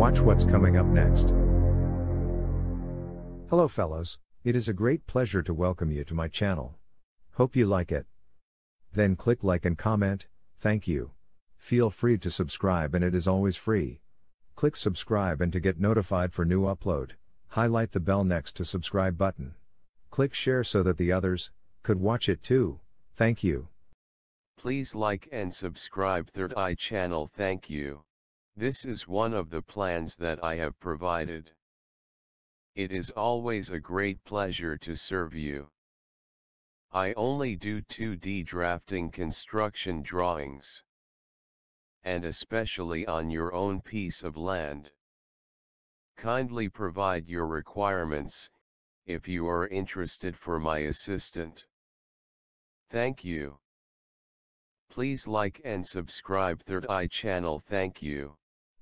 Watch what's coming up next. Hello fellows, it is a great pleasure to welcome you to my channel. Hope you like it. Then click like and comment, thank you. Feel free to subscribe and it is always free. Click subscribe and to get notified for new upload, highlight the bell next to subscribe button. Click share so that the others could watch it too. Thank you. Please like and subscribe Third Eye channel thank you. This is one of the plans that I have provided. It is always a great pleasure to serve you. I only do 2D drafting construction drawings. And especially on your own piece of land. Kindly provide your requirements, if you are interested for my assistant. Thank you. Please like and subscribe Third Eye channel thank you.